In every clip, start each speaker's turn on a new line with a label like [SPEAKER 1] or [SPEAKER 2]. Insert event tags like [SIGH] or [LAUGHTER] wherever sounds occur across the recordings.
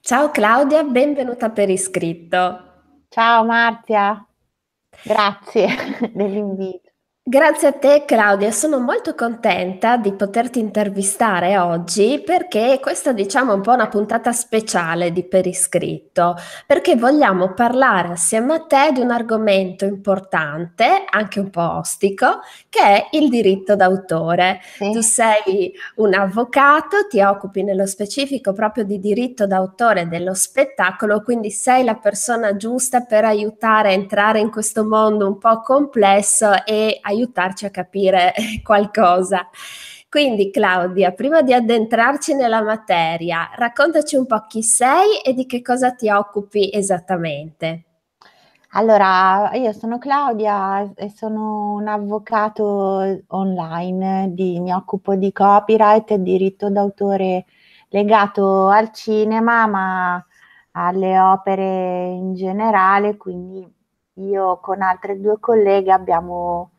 [SPEAKER 1] Ciao Claudia, benvenuta per iscritto.
[SPEAKER 2] Ciao Marzia, grazie [LAUGHS] dell'invito.
[SPEAKER 1] Grazie a te Claudia, sono molto contenta di poterti intervistare oggi perché questa diciamo è un po' una puntata speciale di Per iscritto, perché vogliamo parlare assieme a te di un argomento importante, anche un po' ostico, che è il diritto d'autore. Sì. Tu sei un avvocato, ti occupi nello specifico proprio di diritto d'autore dello spettacolo, quindi sei la persona giusta per aiutare a entrare in questo mondo un po' complesso e aiutare aiutarci a capire [LAUGHS] qualcosa. Quindi Claudia, prima di addentrarci nella materia, raccontaci un po' chi sei e di che cosa ti occupi esattamente.
[SPEAKER 2] Allora, io sono Claudia e sono un avvocato online, di, mi occupo di copyright e diritto d'autore legato al cinema, ma alle opere in generale, quindi io con altre due colleghe abbiamo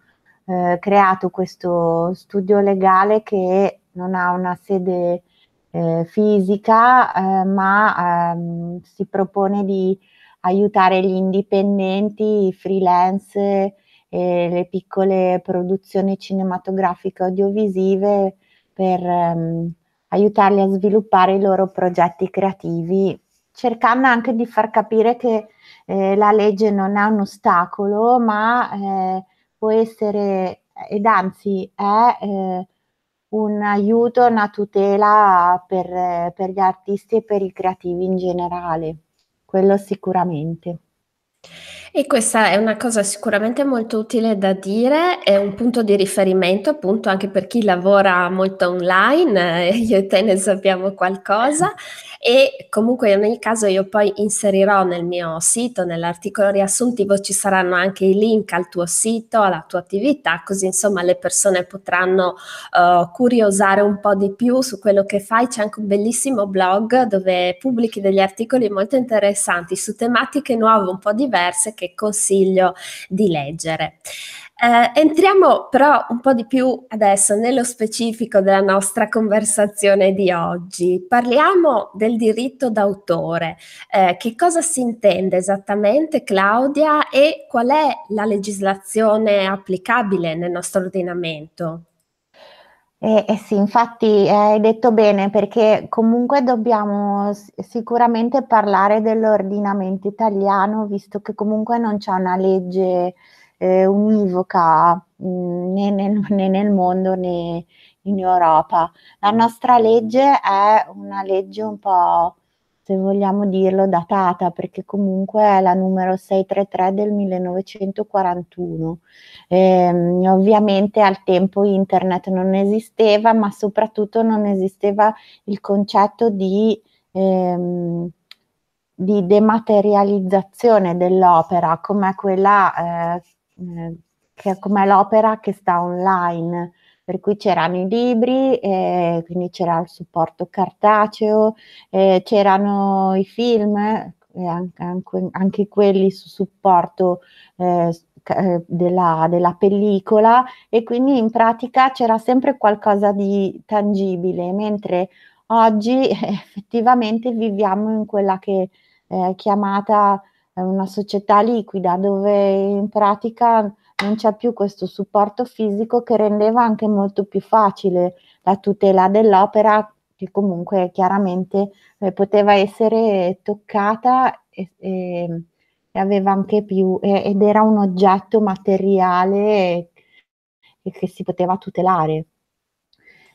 [SPEAKER 2] eh, creato questo studio legale che non ha una sede eh, fisica, eh, ma ehm, si propone di aiutare gli indipendenti, i freelance e le piccole produzioni cinematografiche audiovisive per ehm, aiutarli a sviluppare i loro progetti creativi, cercando anche di far capire che eh, la legge non è un ostacolo, ma eh, può essere, ed anzi è eh, un aiuto, una tutela per, per gli artisti e per i creativi in generale, quello sicuramente.
[SPEAKER 1] E questa è una cosa sicuramente molto utile da dire, è un punto di riferimento appunto anche per chi lavora molto online, eh, [LAUGHS] io e te ne sappiamo qualcosa e comunque in ogni caso io poi inserirò nel mio sito, nell'articolo riassuntivo ci saranno anche i link al tuo sito, alla tua attività, così insomma le persone potranno uh, curiosare un po' di più su quello che fai. C'è anche un bellissimo blog dove pubblichi degli articoli molto interessanti su tematiche nuove, un po' diverse che consiglio di leggere. Eh, entriamo però un po' di più adesso nello specifico della nostra conversazione di oggi. Parliamo del diritto d'autore. Eh, che cosa si intende esattamente, Claudia, e qual è la legislazione applicabile nel nostro ordinamento?
[SPEAKER 2] Eh, eh, sì, infatti eh, hai detto bene perché comunque dobbiamo sicuramente parlare dell'ordinamento italiano, visto che comunque non c'è una legge eh, univoca mh, mm, né, nel, [LAUGHS] né, nel, mondo né in Europa. La nostra legge è una legge un po', se vogliamo dirlo, datata, perché comunque è la numero 633 del 1941. Eh, ovviamente al tempo internet non esisteva, ma soprattutto non esisteva il concetto di... Ehm, di dematerializzazione dell'opera come quella eh, eh, che come l'opera che sta online, per cui c'erano i libri, eh, quindi c'era il supporto cartaceo, eh, c'erano i film, anche, anche, anche, quelli su supporto eh, eh, della, della, pellicola. E quindi in pratica c'era sempre qualcosa di tangibile, mentre oggi [LAUGHS] effettivamente viviamo in quella che è chiamata una società liquida dove in pratica non c'è più questo supporto fisico che rendeva anche molto più facile la tutela dell'opera che comunque chiaramente eh, poteva essere toccata e, e, e, aveva anche più ed era un oggetto materiale e che si poteva tutelare.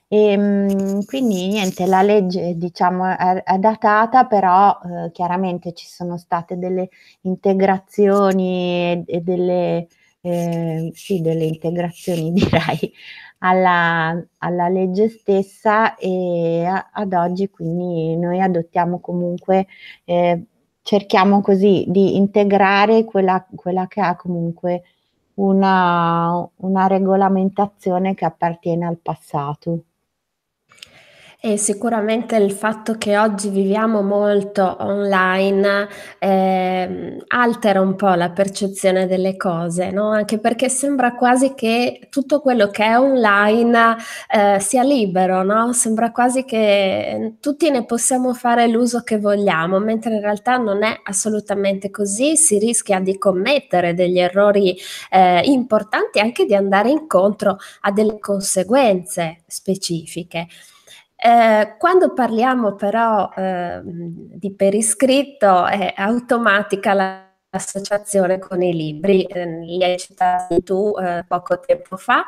[SPEAKER 2] E, ehm, quindi niente, la legge diciamo è, è datata, però eh, chiaramente ci sono state delle integrazioni e, e delle, eh, sì, delle integrazioni [LAUGHS] direi alla, alla legge stessa e a, ad oggi quindi noi adottiamo comunque, eh, cerchiamo così di integrare quella, quella che ha comunque una, una regolamentazione che appartiene al passato.
[SPEAKER 1] E sicuramente il fatto che oggi viviamo molto online, ehm, altera un po' la percezione delle cose, no, anche perché sembra quasi che tutto quello che è online, ehm, sia libero, no, sembra quasi che tutti ne possiamo fare l'uso che vogliamo, mentre in realtà non è assolutamente così, si rischia di commettere degli errori, ehm, importanti, anche di andare incontro a delle conseguenze specifiche. Ehm, quando parliamo però, ehm, di per iscritto è automatica l'associazione con i libri, ehm, li hai citati tu, ehm, poco tempo fa,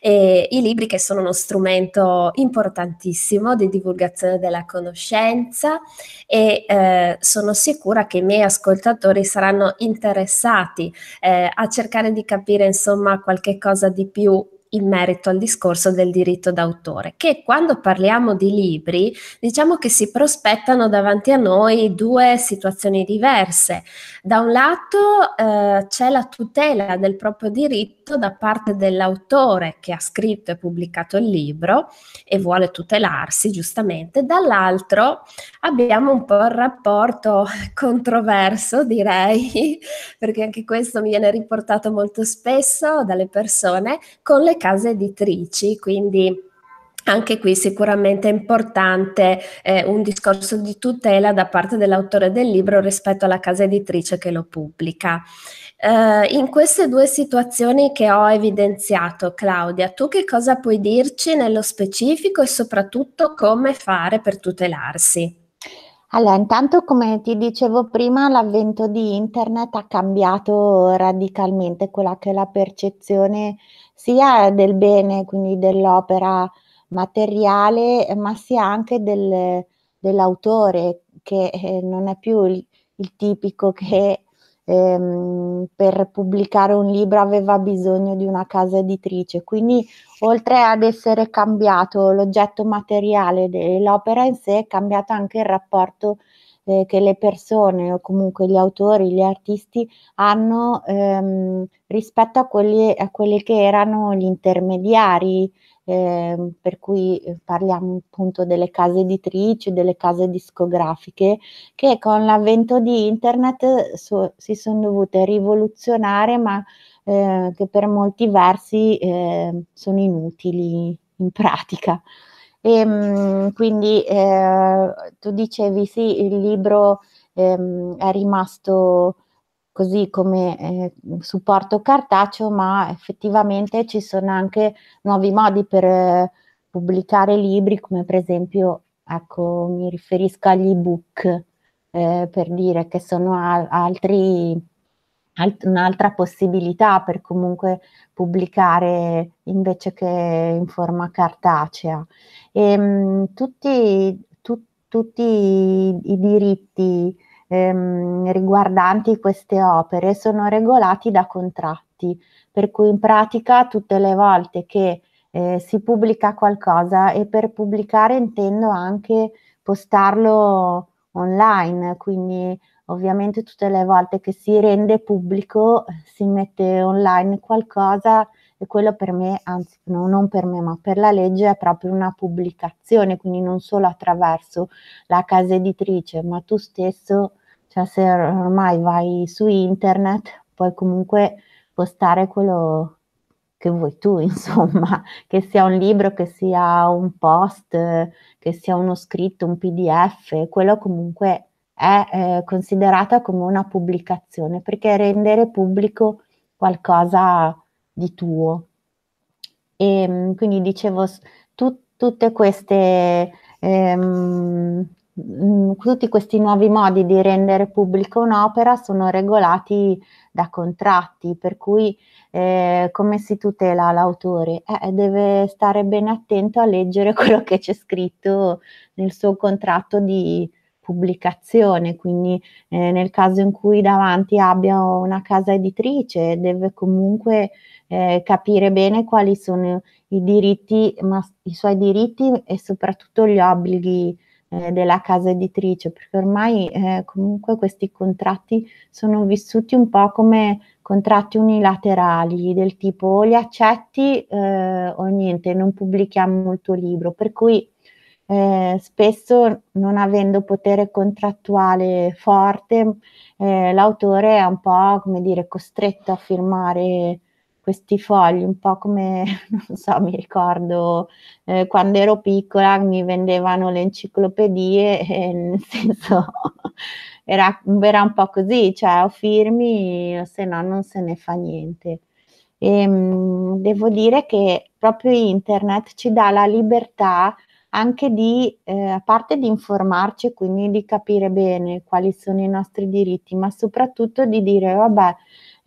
[SPEAKER 1] e i libri che sono uno strumento importantissimo di divulgazione della conoscenza e, ehm, sono sicura che i miei ascoltatori saranno interessati, ehm, a cercare di capire insomma qualche cosa di più in merito al discorso del diritto d'autore, che quando parliamo di libri diciamo che si prospettano davanti a noi due situazioni diverse. Da un lato eh, c'è la tutela del proprio diritto da parte dell'autore che ha scritto e pubblicato il libro e vuole tutelarsi giustamente, dall'altro abbiamo un po' il rapporto [LAUGHS] controverso direi, [LAUGHS] perché anche questo mi viene riportato molto spesso dalle persone con le case editrici, quindi anche qui sicuramente è importante eh, un discorso di tutela da parte dell'autore del libro rispetto alla casa editrice che lo pubblica. Eh, in queste due situazioni che ho evidenziato, Claudia, tu che cosa puoi dirci nello specifico e soprattutto come fare per tutelarsi?
[SPEAKER 2] Allora, intanto come ti dicevo prima, l'avvento di internet ha cambiato radicalmente quella che è la percezione sia del bene, quindi dell'opera materiale, ma sia anche del, dell'autore, che eh, non è più il, il tipico che ehm, per pubblicare un libro aveva bisogno di una casa editrice. Quindi, oltre ad essere cambiato l'oggetto materiale dell'opera in sé, è cambiato anche il rapporto eh, che le persone o comunque gli autori, gli artisti hanno ehm, rispetto a quelli, a quelli che erano gli intermediari, eh, per cui parliamo appunto delle case editrici, delle case discografiche, che con l'avvento di internet so, si sono dovute rivoluzionare, ma eh, che per molti versi eh, sono inutili in pratica. E, ehm, quindi eh, tu dicevi sì, il libro ehm, è rimasto così come eh, supporto cartaceo, ma effettivamente ci sono anche nuovi modi per eh, pubblicare libri, come per esempio, ecco, mi riferisco agli ebook, eh, per dire che sono a- altri alt- un'altra possibilità per comunque pubblicare invece che in forma cartacea. E, ehm, mh, tutti, tu, tutti i, i diritti ehm, riguardanti queste opere sono regolati da contratti, per cui in pratica tutte le volte che eh, si pubblica qualcosa e per pubblicare intendo anche postarlo online, quindi ovviamente tutte le volte che si rende pubblico si mette online qualcosa e quello per me, anzi no, non per me, ma per la legge è proprio una pubblicazione, quindi non solo attraverso la casa editrice, ma tu stesso, cioè se ormai vai su internet, puoi comunque postare quello che vuoi tu, [LAUGHS] insomma, che sia un libro, che sia un post, che sia uno scritto, un PDF, quello comunque è eh, considerata come una pubblicazione perché rendere pubblico qualcosa di tuo. E ehm, quindi dicevo, tu, tutte queste, ehm, tutti questi nuovi modi di rendere pubblico un'opera sono regolati da contratti, per cui eh, come si tutela l'autore? Eh, deve stare bene attento a leggere [LAUGHS] quello che c'è scritto nel suo contratto di, pubblicazione, quindi eh, nel caso in cui davanti abbia una casa editrice deve comunque eh, capire bene quali sono i diritti, ma i suoi diritti e soprattutto gli obblighi eh, della casa editrice, perché ormai eh, comunque questi contratti sono vissuti un po' come contratti unilaterali del tipo o li accetti eh, o niente, non pubblichiamo il tuo libro, per cui eh, spesso non avendo potere contrattuale forte, eh, l'autore è un po', come dire, costretto a firmare questi fogli, un po' come, [LAUGHS] non so, mi ricordo eh, quando ero piccola mi vendevano le enciclopedie e [LAUGHS] nel senso [LAUGHS] era, era un po' così, cioè o firmi o se no non se ne fa niente. E, ehm, mh, devo dire che proprio internet ci dà la libertà anche di, eh, a parte di informarci, quindi di capire bene quali sono i nostri diritti, ma soprattutto di dire, vabbè,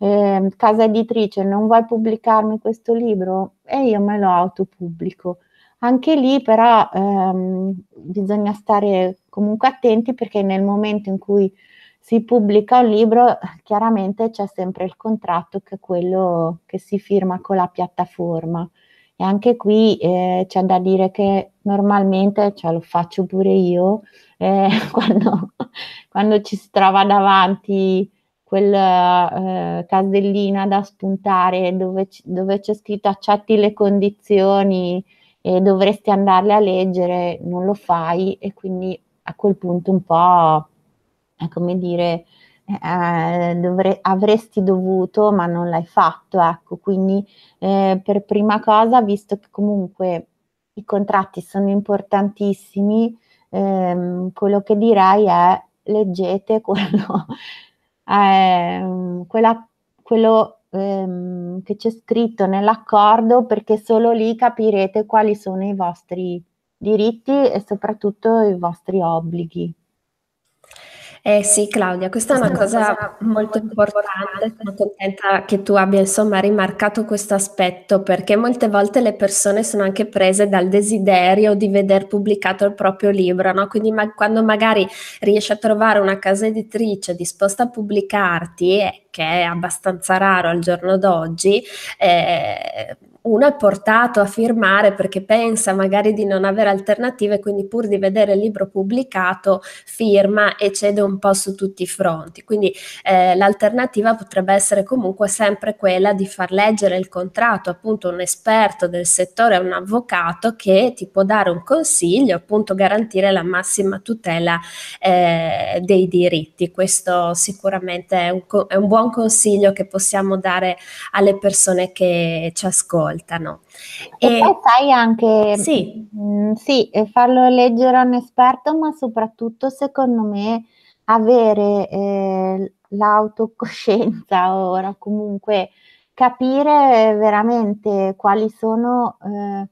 [SPEAKER 2] eh, casa editrice, non vuoi pubblicarmi questo libro? E io me lo autopubblico. Anche lì però ehm, bisogna stare comunque attenti perché nel momento in cui si pubblica un libro, chiaramente c'è sempre il contratto che è quello che si firma con la piattaforma. E anche qui eh, c'è da dire che normalmente, cioè lo faccio pure io, eh, [LAUGHS] quando, quando, ci si trova davanti quella eh, casellina da spuntare dove, dove c'è scritto accetti le condizioni e dovresti andarle a leggere, non lo fai e quindi a quel punto un po' è come dire eh, dovre- avresti dovuto ma non l'hai fatto, ecco, quindi eh, per prima cosa, visto che comunque i contratti sono importantissimi, ehm, quello che direi è leggete quello, eh, quella, quello ehm, che c'è scritto nell'accordo perché solo lì capirete quali sono i vostri diritti e soprattutto i vostri obblighi.
[SPEAKER 1] Eh sì, Claudia, questa è una cosa molto importante. Sono contenta che tu abbia insomma rimarcato questo aspetto perché molte volte le persone sono anche prese dal desiderio di veder pubblicato il proprio libro, no? Quindi ma- quando magari riesci a trovare una casa editrice disposta a pubblicarti, eh, che è abbastanza raro al giorno d'oggi, eh, uno è portato a firmare perché pensa magari di non avere alternative, quindi pur di vedere il libro pubblicato firma e cede un po' su tutti i fronti. Quindi eh, l'alternativa potrebbe essere comunque sempre quella di far leggere il contratto appunto un esperto del settore, un avvocato che ti può dare un consiglio, appunto garantire la massima tutela eh, dei diritti. Questo sicuramente è un, è un buon consiglio che possiamo dare alle persone che ci ascoltano ascoltano.
[SPEAKER 2] E, e poi sai anche,
[SPEAKER 1] sì.
[SPEAKER 2] Mh, mm, sì, farlo leggere a un esperto, ma soprattutto secondo me avere eh, l'autocoscienza [LAUGHS] ora comunque capire veramente quali sono, eh,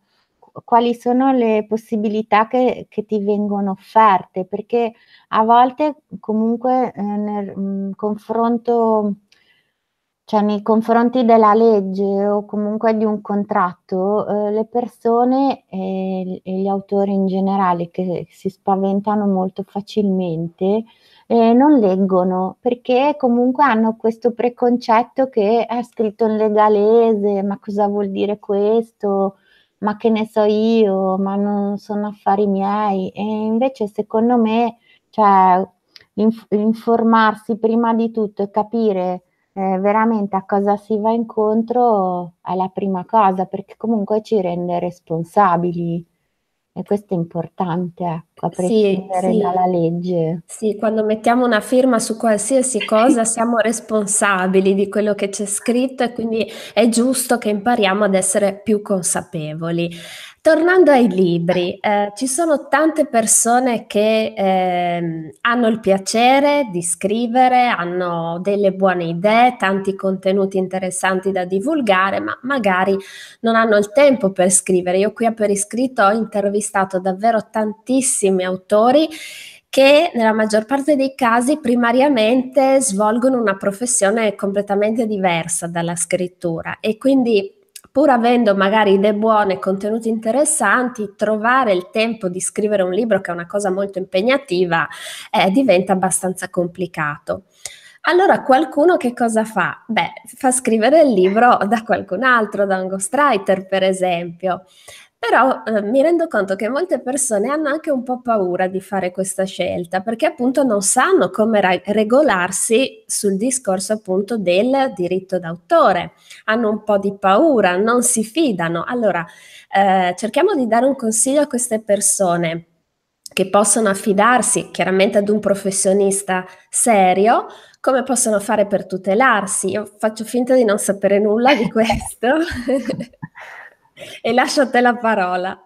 [SPEAKER 2] quali sono le possibilità che, che, ti vengono offerte, perché a volte comunque eh, nel mh, mm, confronto cioè nei confronti della legge o comunque di un contratto, eh, le persone e, e, gli autori in generale che si spaventano molto facilmente eh, non leggono perché comunque hanno questo preconcetto che è scritto in legalese, ma cosa vuol dire questo? Ma che ne so io, ma non sono affari miei. E invece secondo me, cioè, inf- informarsi prima di tutto e capire eh, veramente a cosa si va incontro è la prima cosa, perché comunque ci rende responsabili e questo è importante, ecco, a prescindere sì, sì. dalla legge.
[SPEAKER 1] Sì, quando mettiamo una firma su qualsiasi cosa siamo responsabili di quello che c'è scritto e quindi è giusto che impariamo ad essere più consapevoli. Tornando ai libri, eh, ci sono tante persone che eh, hanno il piacere di scrivere, hanno delle buone idee, tanti contenuti interessanti da divulgare, ma magari non hanno il tempo per scrivere. Io qui a Per Iscritto ho intervistato davvero tantissimi autori che nella maggior parte dei casi primariamente svolgono una professione completamente diversa dalla scrittura e quindi pur avendo magari idee buone, contenuti interessanti, trovare il tempo di scrivere un libro, che è una cosa molto impegnativa, eh, diventa abbastanza complicato. Allora qualcuno che cosa fa? Beh, fa scrivere il libro da qualcun altro, da un ghostwriter per esempio. Però eh, mi rendo conto che molte persone hanno anche un po' paura di fare questa scelta perché appunto non sanno come ra- regolarsi sul discorso appunto del diritto d'autore, hanno un po' di paura, non si fidano. Allora eh, cerchiamo di dare un consiglio a queste persone che possono affidarsi chiaramente ad un professionista serio, come possono fare per tutelarsi? Io faccio finta di non sapere nulla di [LAUGHS] questo [LAUGHS] e lascio a te la parola.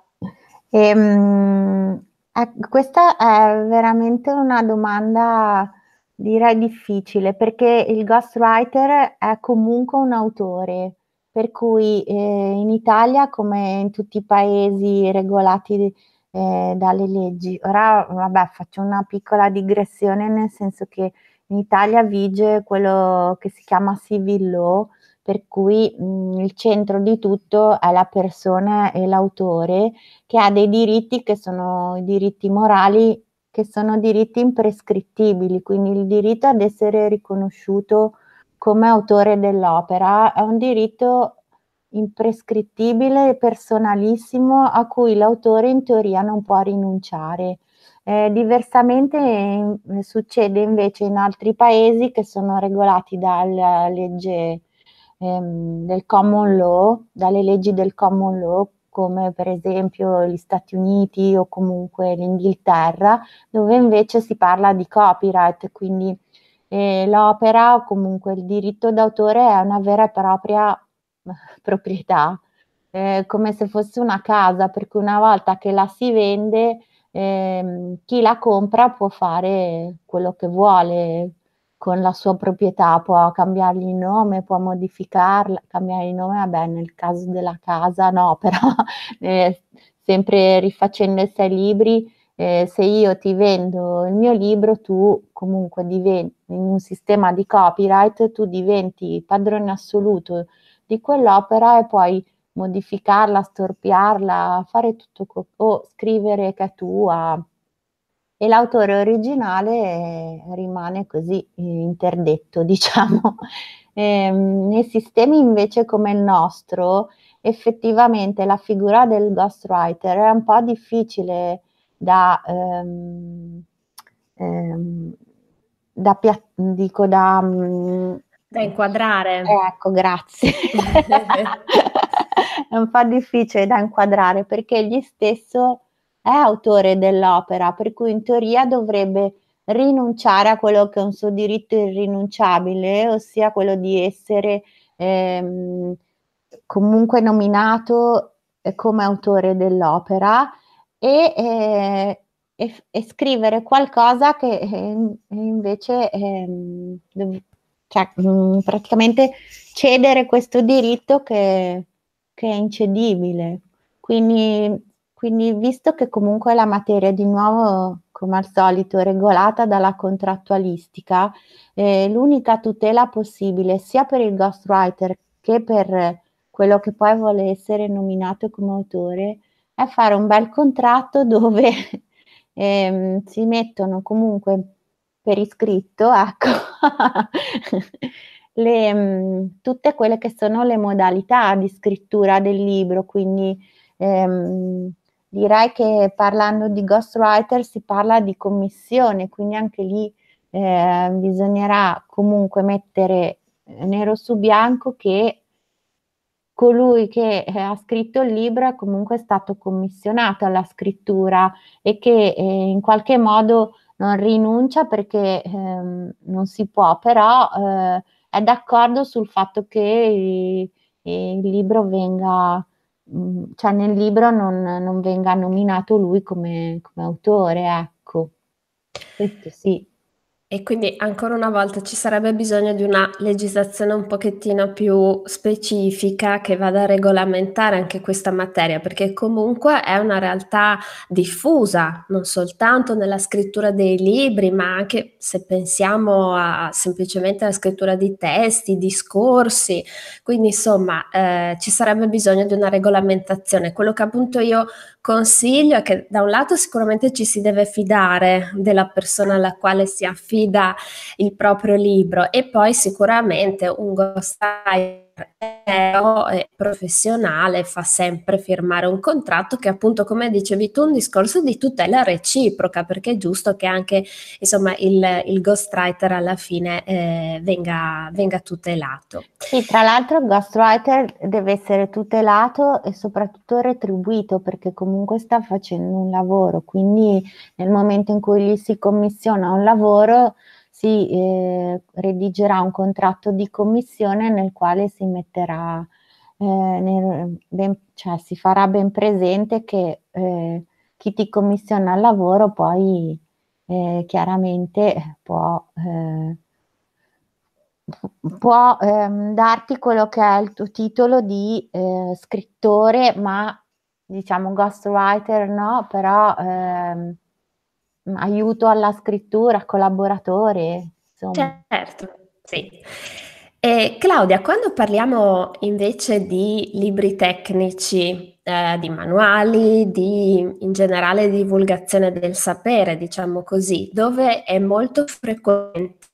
[SPEAKER 2] Ehm, ecco, questa è veramente una domanda, direi difficile, perché il ghostwriter è comunque un autore, per cui eh, in Italia, come in tutti i paesi regolati eh, dalle leggi, ora vabbè, faccio una piccola digressione, nel senso che in Italia vige quello che si chiama civil law, per cui mh, il centro di tutto è la persona e l'autore che ha dei diritti che sono i diritti morali, che sono diritti imprescrittibili, quindi il diritto ad essere riconosciuto come autore dell'opera è un diritto imprescrittibile e personalissimo a cui l'autore in teoria non può rinunciare. Eh, diversamente eh, succede invece in altri paesi che sono regolati dalla legge ehm, del common law, dalle leggi del common law, come per esempio gli Stati Uniti o comunque l'Inghilterra, dove invece si parla di copyright, quindi eh, l'opera o comunque il diritto d'autore è una vera e propria [LAUGHS] proprietà, eh, come se fosse una casa, per cui una volta che la si vende, eh, chi la compra può fare quello che vuole con la sua proprietà, può cambiargli il nome, può modificarla, cambiare il nome, vabbè, nel caso della casa no, [LAUGHS] però eh, sempre rifacendo i sei libri, eh, se io ti vendo il mio libro, tu comunque diventi in un sistema di copyright, tu diventi padrone assoluto di quell'opera e puoi modificarla, storpiarla, fare tutto o scrivere che è tua e l'autore originale rimane così interdetto, [LAUGHS] diciamo. Eh, nei sistemi invece come il nostro, effettivamente la figura del ghostwriter è un po' difficile da, ehm, ehm, da, dico, da,
[SPEAKER 1] da inquadrare.
[SPEAKER 2] Eh, ecco, grazie. [LAUGHS] [LAUGHS] è un po' difficile da inquadrare perché egli stesso è autore dell'opera, per cui in teoria dovrebbe rinunciare a quello che è un suo diritto irrinunciabile, ossia quello di essere ehm, comunque nominato eh, come autore dell'opera e, eh, e, e, scrivere qualcosa che eh, invece ehm, cioè, mh, mm, praticamente cedere questo diritto che, che è incedibile. Quindi quindi visto che comunque la materia di nuovo, come al solito, è regolata dalla contrattualistica, eh, l'unica tutela possibile sia per il ghostwriter che per quello che poi vuole essere nominato come autore è fare un bel contratto [LAUGHS] dove eh, si mettono comunque per iscritto, ecco, [LAUGHS] le, mm, tutte quelle che sono le modalità di scrittura del libro, quindi ehm, direi che parlando di ghostwriter si parla di commissione, quindi anche lì eh, bisognerà comunque mettere nero su bianco che colui che eh, ha scritto il libro è comunque stato commissionato alla scrittura e che eh, in qualche modo non rinuncia perché ehm, non si può, però eh, è d'accordo sul fatto che il, il libro venga cioè nel libro non, non venga nominato lui come, come autore, ecco. Questo sì.
[SPEAKER 1] E quindi ancora una volta ci sarebbe bisogno di una legislazione un pochettino più specifica che vada a regolamentare anche questa materia, perché comunque è una realtà diffusa, non soltanto nella scrittura dei libri, ma anche se pensiamo a semplicemente alla scrittura di testi, discorsi. Quindi insomma eh, ci sarebbe bisogno di una regolamentazione. Quello che appunto io consiglio è che da un lato sicuramente ci si deve fidare della persona alla quale si affida il proprio libro. E poi sicuramente un ghostwriter professionale fa sempre firmare un contratto che appunto come dicevi tu un discorso di tutela reciproca perché è giusto che anche insomma il, il ghostwriter alla fine eh, venga, venga tutelato.
[SPEAKER 2] Sì, tra l'altro il ghostwriter deve essere tutelato e soprattutto retribuito perché comunque sta facendo un lavoro, quindi nel momento in cui gli si commissiona un lavoro si eh, redigerà un contratto di commissione nel quale si metterà, eh, nel, ben, cioè si farà ben presente che eh, chi ti commissiona il lavoro poi eh, chiaramente può, eh, può ehm, darti quello che è il tuo titolo di eh, scrittore, ma diciamo ghostwriter no, però ehm, aiuto alla scrittura, collaboratore, insomma.
[SPEAKER 1] Certo, sì. E Claudia, quando parliamo invece di libri tecnici, eh, di manuali, di in generale divulgazione del sapere, diciamo così, dove è molto frequente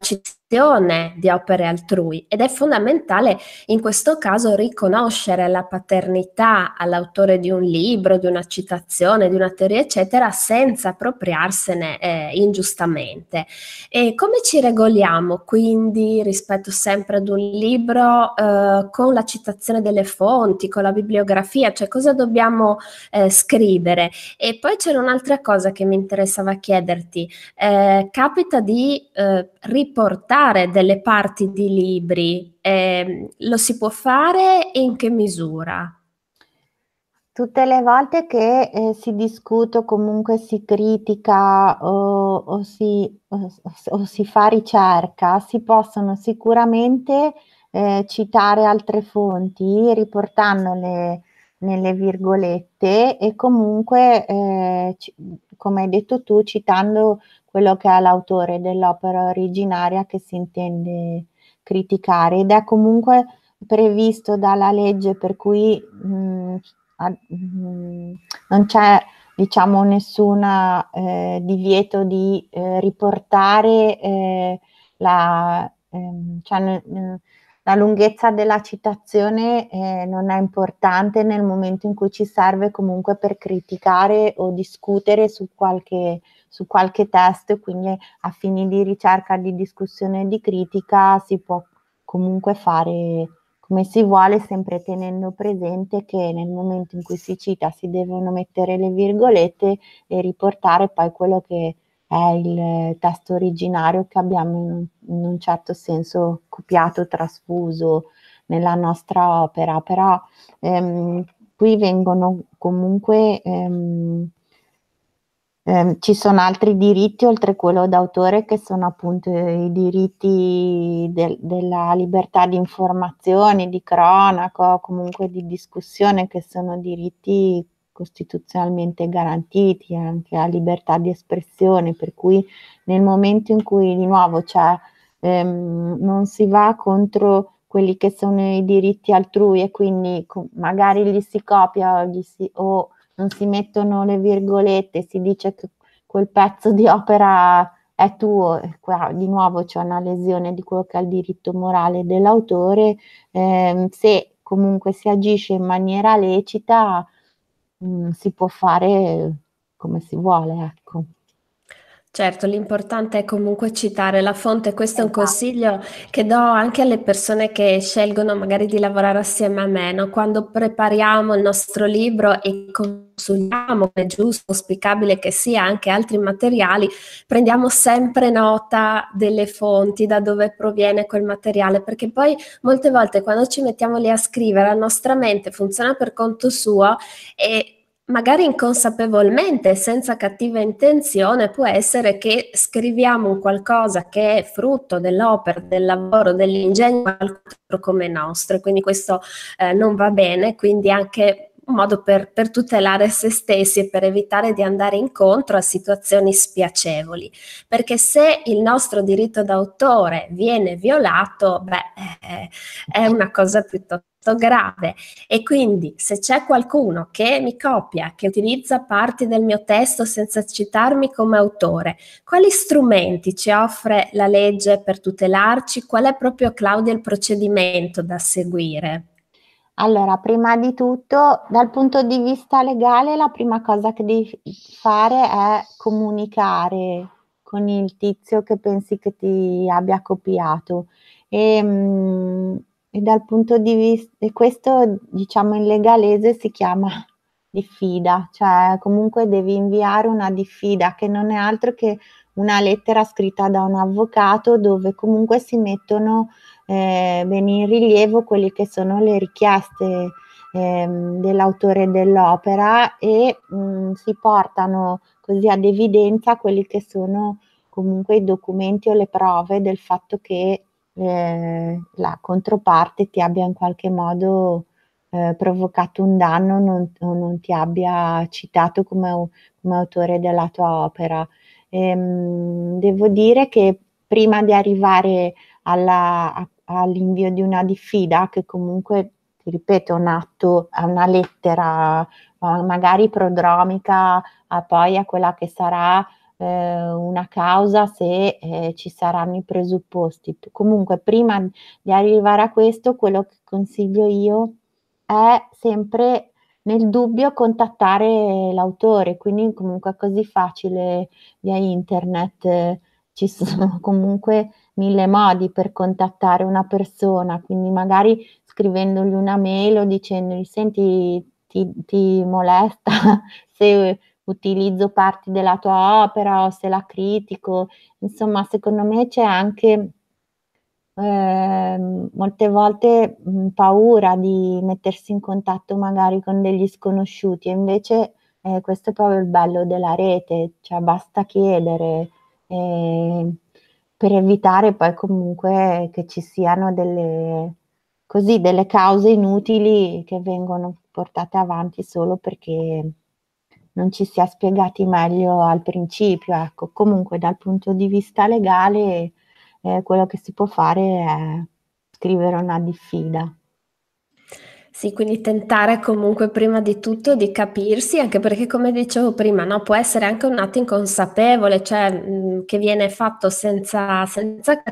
[SPEAKER 1] citazione di opere altrui ed è fondamentale in questo caso riconoscere la paternità all'autore di un libro, di una citazione, di una teoria, eccetera, senza appropriarsene eh, ingiustamente. E come ci regoliamo quindi rispetto sempre ad un libro eh, con la citazione delle fonti, con la bibliografia, cioè cosa dobbiamo eh, scrivere? E poi c'era un'altra cosa che mi interessava chiederti, eh, capita di eh, riportare delle parti di libri, eh, lo si può fare e in che misura?
[SPEAKER 2] Tutte le volte che eh, si discute o comunque si critica o, o, si, o, o, si, fa ricerca, si possono sicuramente eh, citare altre fonti riportandole nelle virgolette e comunque, eh, come hai detto tu, citando quello che è l'autore dell'opera originaria che si intende criticare ed è comunque previsto dalla legge per cui mh, mm, a, mh, mm, non c'è diciamo nessun eh, divieto di eh, riportare eh, la, ehm, cioè, la lunghezza della citazione eh, non è importante nel momento in cui ci serve comunque per criticare o discutere su qualche su qualche testo quindi a fini di ricerca, di discussione e di critica si può comunque fare come si vuole, sempre tenendo presente che nel momento in cui si cita si devono mettere le virgolette e riportare poi quello che è il testo originario che abbiamo in, in un certo senso copiato, trasfuso nella nostra opera, però ehm, qui vengono comunque ehm, eh, ci sono altri diritti oltre quello d'autore che sono appunto i diritti del, della libertà di informazione, di cronaca, comunque di discussione, che sono diritti costituzionalmente garantiti, anche la libertà di espressione, per cui nel momento in cui di nuovo cioè, ehm, non si va contro quelli che sono i diritti altrui e quindi magari gli si copia gli si, o non si mettono le virgolette, si dice che quel pezzo di opera è tuo, e qua di nuovo c'è una lesione di quello che è il diritto morale dell'autore, eh, se comunque si agisce in maniera lecita mh, mm, si può fare come si vuole, ecco.
[SPEAKER 1] Certo, l'importante è comunque citare la fonte. Questo è un esatto. consiglio che do anche alle persone che scelgono magari di lavorare assieme a me, no? Quando prepariamo il nostro libro e consumiamo, è giusto, auspicabile che sia anche altri materiali, prendiamo sempre nota delle fonti, da dove proviene quel materiale, perché poi molte volte quando ci mettiamo lì a scrivere, la nostra mente funziona per conto suo e magari inconsapevolmente, senza cattiva intenzione, può essere che scriviamo un qualcosa che è frutto dell'opera, del lavoro, dell'ingegno, come nostro, quindi questo eh, non va bene, quindi anche un modo per, per, tutelare se stessi e per evitare di andare incontro a situazioni spiacevoli. Perché se il nostro diritto d'autore viene violato, beh, eh, è una cosa piuttosto grave e quindi se c'è qualcuno che mi copia, che utilizza parti del mio testo senza citarmi come autore, quali strumenti ci offre la legge per tutelarci? Qual è proprio Claudia il procedimento da seguire?
[SPEAKER 2] Allora, prima di tutto, dal punto di vista legale, la prima cosa che devi fare è comunicare con il tizio che pensi che ti abbia copiato. E, mh, e dal punto di vista, e questo diciamo in legalese si chiama [LAUGHS] diffida, cioè comunque devi inviare una diffida che non è altro che una lettera scritta da un avvocato dove comunque si mettono eh, bene in rilievo quelle che sono le richieste eh, dell'autore dell'opera e mh, mm, si portano così ad evidenza quelli che sono comunque i documenti o le prove del fatto che eh, la controparte ti abbia in qualche modo eh, provocato un danno non, o non ti abbia citato come, come autore della tua opera. Ehm, devo dire che prima di arrivare alla, all'invio di una diffida, che comunque, ti ripeto, un atto, una lettera, magari prodromica, a poi a quella che sarà eh, una causa se eh, ci saranno i presupposti. Comunque, prima di arrivare a questo, quello che consiglio io è sempre nel dubbio contattare l'autore, quindi comunque è così facile via internet, ci [LAUGHS] sono comunque mille modi per contattare una persona, quindi magari scrivendogli una mail o dicendogli senti ti, ti molesta [LAUGHS] se utilizzo parti della tua opera o se la critico, insomma secondo me c'è anche eh, molte volte mh, paura di mettersi in contatto magari con degli sconosciuti. E invece eh, questo è proprio il bello della rete, cioè basta chiedere eh, per evitare poi comunque che ci siano delle, così, delle cause inutili che vengono portate avanti solo perché non ci sia spiegati meglio al principio. Ecco, comunque dal punto di vista legale eh, quello che si può fare è scrivere una diffida.
[SPEAKER 1] Sì, quindi tentare comunque prima di tutto di capirsi, anche perché come dicevo prima, no, può essere anche un atto inconsapevole, cioè mh, che viene fatto senza, senza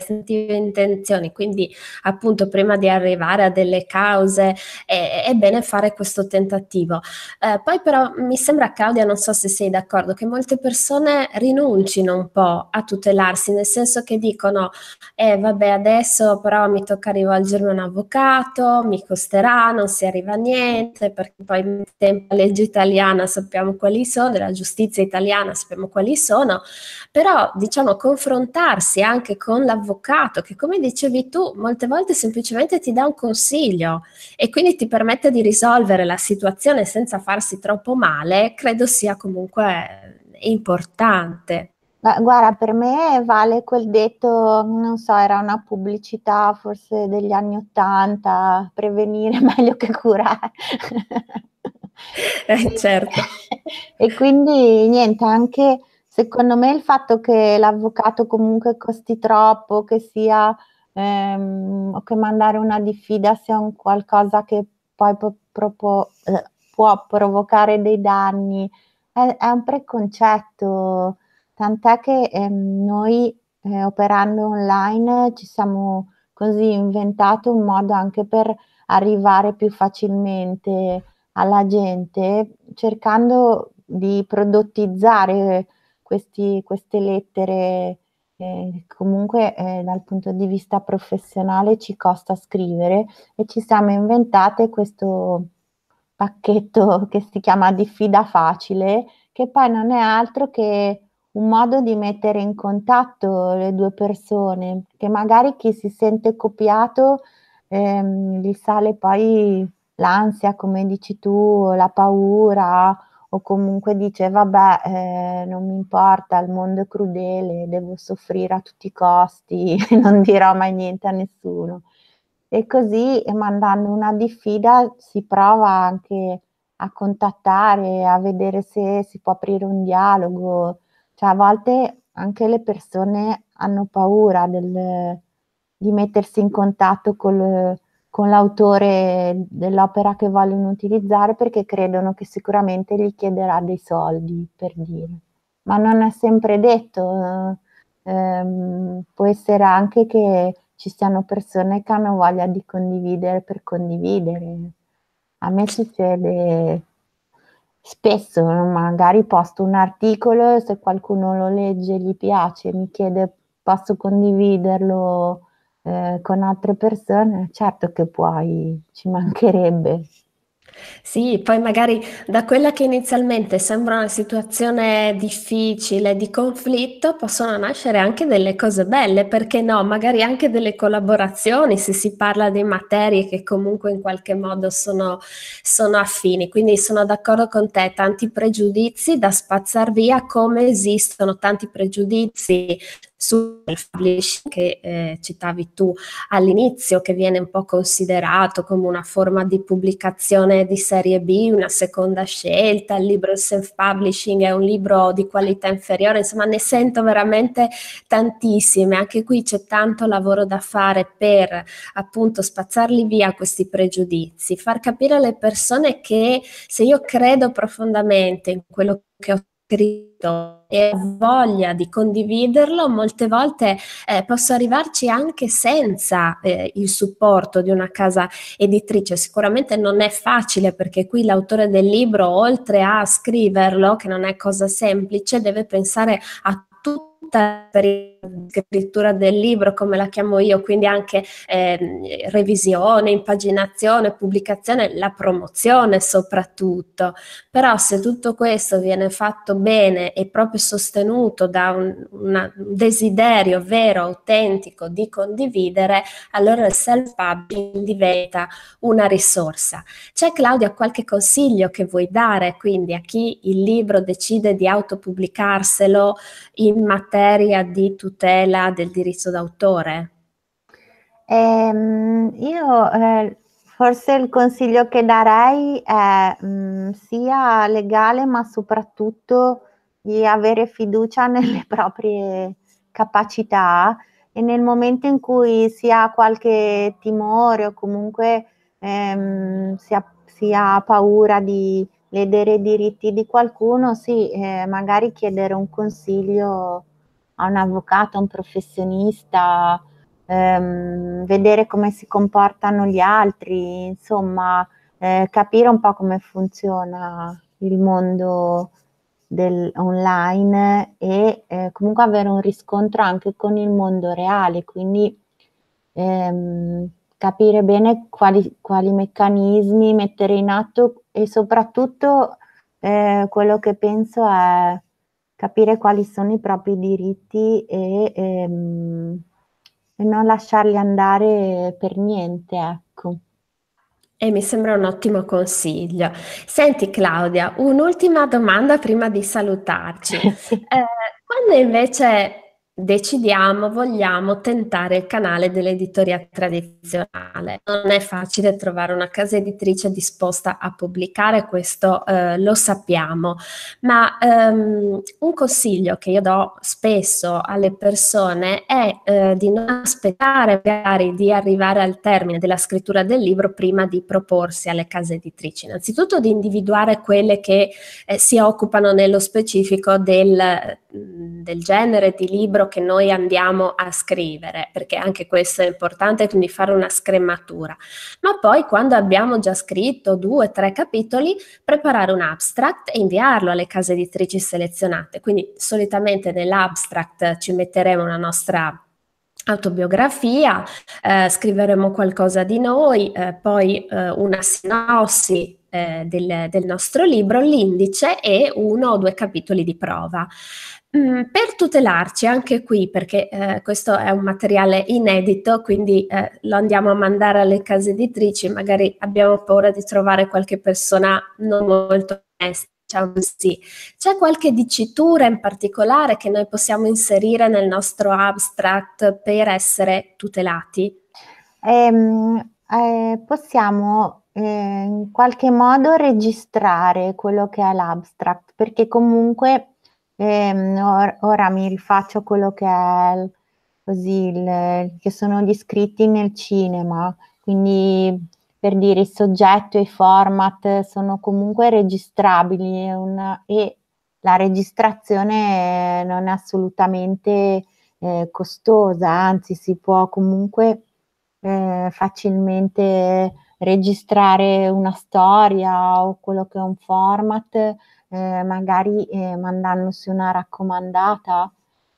[SPEAKER 1] sentire intenzioni, quindi appunto prima di arrivare a delle cause è, è bene fare questo tentativo. Eh, poi però mi sembra Claudia, non so se sei d'accordo, che molte persone rinuncino un po' a tutelarsi, nel senso che dicono, eh vabbè adesso però mi tocca rivolgermi a un avvocato, mi costerà, non si arriva a niente, perché poi in tempo legge italiana sappiamo quali sono, della giustizia italiana sappiamo quali sono, però diciamo confrontarsi anche con l'avvocato avvocato che, come dicevi tu, molte volte semplicemente ti dà un consiglio e quindi ti permette di risolvere la situazione senza farsi troppo male, credo sia comunque importante.
[SPEAKER 2] Ma guarda, per me vale quel detto, non so, era una pubblicità forse degli anni Ottanta, prevenire meglio che curare.
[SPEAKER 1] Eh, certo. [LAUGHS]
[SPEAKER 2] e quindi niente, anche Secondo me il fatto che l'avvocato comunque costi troppo, che sia ehm, o che mandare una diffida sia un qualcosa che poi può, proprio, eh, può provocare dei danni, è, è un preconcetto, tant'è che ehm, noi eh, operando online ci siamo così inventato un modo anche per arrivare più facilmente alla gente, cercando di prodottizzare questi, queste lettere eh, comunque eh, dal punto di vista professionale ci costa scrivere e ci siamo inventate questo pacchetto [LAUGHS] che si chiama diffida facile che poi non è altro che un modo di mettere in contatto le due persone che magari chi si sente copiato ehm, gli sale poi l'ansia come dici tu la paura o comunque dice vabbè eh, non mi importa, il mondo è crudele, devo soffrire a tutti i costi, [LAUGHS] non dirò mai niente a nessuno. e così mandando una diffida si prova anche a contattare, a vedere se si può aprire un dialogo. Cioè a volte anche le persone hanno paura del, di mettersi in contatto col, con l'autore dell'opera che vogliono utilizzare perché credono che sicuramente gli chiederà dei soldi, per dire. Ma non è sempre detto, ehm, può essere anche che ci siano persone che hanno voglia di condividere per condividere. A me succede spesso, magari posto un articolo, se qualcuno lo legge e gli piace, mi chiede posso condividerlo eh, con altre persone, certo che puoi, ci mancherebbe.
[SPEAKER 1] Sì, poi magari da quella che inizialmente sembra una situazione difficile, di conflitto, possono nascere anche delle cose belle, perché no? Magari anche delle collaborazioni, se si parla di materie che comunque in qualche modo sono, sono affini. Quindi sono d'accordo con te, tanti pregiudizi da spazzar via, come esistono tanti pregiudizi sul publishing che eh, citavi tu all'inizio, che viene un po' considerato come una forma di pubblicazione di serie B, una seconda scelta, il libro self-publishing è un libro di qualità inferiore, insomma ne sento veramente tantissime, anche qui c'è tanto lavoro da fare per appunto spazzarli via questi pregiudizi, far capire alle persone che se io credo profondamente in quello che ho scritto e voglia di condividerlo, molte volte eh, posso arrivarci anche senza eh, il supporto di una casa editrice. Sicuramente non è facile perché qui l'autore del libro, oltre a scriverlo, che non è cosa semplice, deve pensare a tutta scrittura del libro, come la chiamo io, quindi anche eh, revisione, impaginazione, pubblicazione, la promozione soprattutto. Però se tutto questo viene fatto bene e proprio sostenuto da un, una, un desiderio vero, autentico di condividere, allora il self-publishing diventa una risorsa. C'è Claudia qualche consiglio che vuoi dare quindi a chi il libro decide di autopubblicarselo in materia di tutela del diritto d'autore?
[SPEAKER 2] Ehm, io eh, forse il consiglio che darei è mh, mm, sia legale ma soprattutto di avere fiducia [LAUGHS] nelle proprie capacità e nel momento in cui si ha qualche timore o comunque ehm, si, ha, si, ha, paura di ledere i diritti di qualcuno, sì, eh, magari chiedere un consiglio a un avvocato, a un professionista, ehm, vedere come si comportano gli altri, insomma, eh, capire un po' come funziona il mondo del online e eh, comunque avere un riscontro anche con il mondo reale, quindi ehm, capire bene quali, quali, meccanismi mettere in atto e soprattutto eh, quello che penso è capire quali sono i propri diritti e, ehm, e non lasciarli andare per niente, ecco.
[SPEAKER 1] E mi sembra un ottimo consiglio. Senti Claudia, un'ultima domanda prima di salutarci. [LAUGHS] Eh, quando invece decidiamo, vogliamo tentare il canale dell'editoria tradizionale. Non è facile trovare una casa editrice disposta a pubblicare, questo eh, lo sappiamo, ma ehm, un consiglio che io do spesso alle persone è eh, di non aspettare magari di arrivare al termine della scrittura del libro prima di proporsi alle case editrici. Innanzitutto di individuare quelle che eh, si occupano nello specifico del, del genere di libro che noi andiamo a scrivere, perché anche questo è importante, quindi fare una scrematura. Ma poi quando abbiamo già scritto due o tre capitoli, preparare un abstract e inviarlo alle case editrici selezionate. Quindi solitamente nell'abstract ci metteremo una nostra autobiografia, eh, scriveremo qualcosa di noi, eh, poi eh, una sinossi eh, del, del, nostro libro, l'indice e uno o due capitoli di prova. Mm, per tutelarci anche qui, perché eh, questo è un materiale inedito, quindi eh, lo andiamo a mandare alle case editrici, magari abbiamo paura di trovare qualche persona non molto onesta. Diciamo così. C'è qualche dicitura in particolare che noi possiamo inserire nel nostro abstract per essere tutelati?
[SPEAKER 2] Ehm, ehm, possiamo, ehm, in qualche modo registrare quello che è l'abstract, perché comunque, ehm, or ora mi rifaccio quello che è il così il che sono gli scritti nel cinema, quindi per dire il soggetto e i format sono comunque registrabili e una e la registrazione non è assolutamente, ehm, costosa, anzi si può comunque, ehm, facilmente registrare una storia o quello che è un format, ehm, magari, ehm, mandandosi una raccomandata,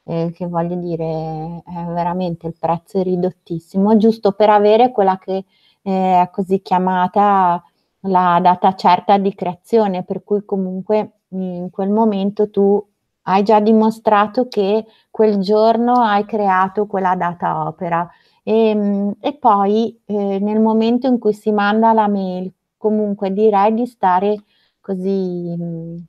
[SPEAKER 2] ehm, che voglio dire è veramente il prezzo è ridottissimo, giusto per avere quella che è così chiamata la data certa di creazione, per cui comunque in quel momento tu hai già dimostrato che quel giorno hai creato quella data opera. Ehm, e poi, ehm, nel momento in cui si manda la mail, comunque direi di stare così, mhmm,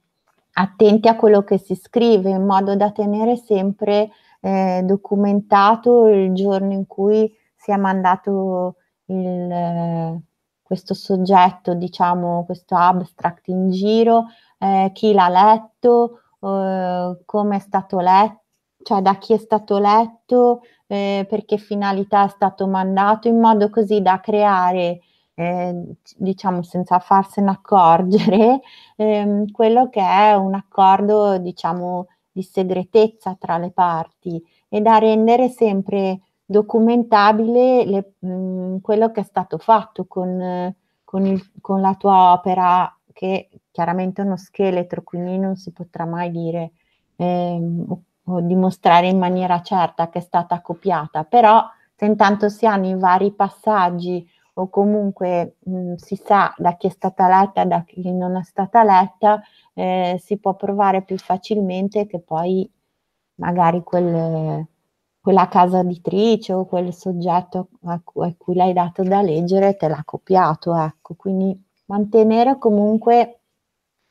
[SPEAKER 2] attenti a quello che si scrive, in modo da tenere sempre, ehm, documentato il giorno in cui si è mandato il questo soggetto, diciamo, questo abstract in giro, ehm, chi l'ha letto, uhm, come è stato let cioè da chi è stato letto, ehm, per che finalità è stato mandato, in modo così da creare, c diciamo senza farsene accorgere, [LAUGHS] ehm, quello che è un accordo, diciamo, di segretezza tra le parti e da rendere sempre documentabile le mhmm, quello che è stato fatto con con il con la tua opera, che chiaramente è uno scheletro, quindi non si potrà mai dire, ehm, o dimostrare in maniera certa che è stata copiata, però se intanto si hanno i vari passaggi o comunque, mhmm, si sa da chi è stata letta e da chi non è stata letta, ehm, si può provare più facilmente che poi magari quel quella casa editrice o quel soggetto a cu a cui l'hai dato da leggere te l'ha copiato, ecco. Quindi mantenere comunque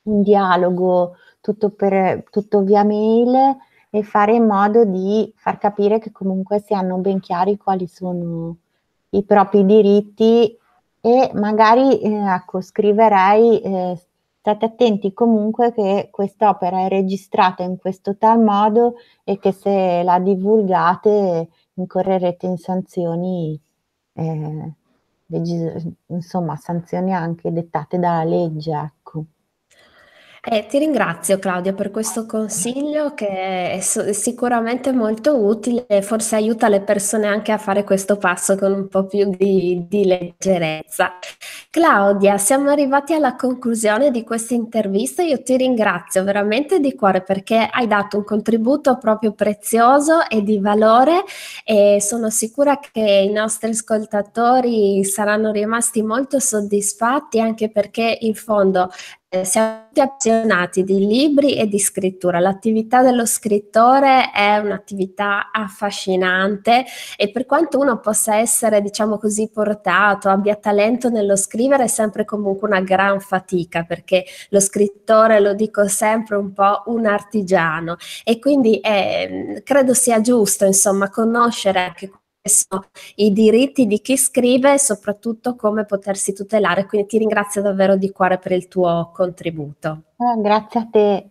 [SPEAKER 2] un dialogo tutto per tutto via mail e fare in modo di far capire che comunque si hanno ben chiari quali sono i propri diritti e magari, ehm, ecco, scriverei, ehm, state attenti comunque che quest'opera è registrata in questo tal modo e che se la divulgate incorrerete in sanzioni, legis insomma sanzioni anche dettate dalla legge, ecco.
[SPEAKER 1] Eh, ti ringrazio Claudia per questo consiglio che è sicuramente molto utile e forse aiuta le persone anche a fare questo passo con un po' più di di leggerezza. Claudia, siamo arrivati alla conclusione di questa intervista. Io ti ringrazio veramente di cuore perché hai dato un contributo proprio prezioso e di valore e sono sicura che i nostri ascoltatori saranno rimasti molto soddisfatti anche perché in fondo, siamo tutti appassionati di libri e di scrittura. L'attività dello scrittore è un'attività affascinante e per quanto uno possa essere, diciamo così, portato, abbia talento nello scrivere, è sempre comunque una gran fatica perché lo scrittore, lo dico sempre, è un po' un artigiano e quindi, ehm, credo sia giusto, insomma, conoscere anche i diritti di chi scrive e soprattutto come potersi tutelare. Quindi ti ringrazio davvero di cuore per il tuo contributo.
[SPEAKER 2] Eh, grazie a te.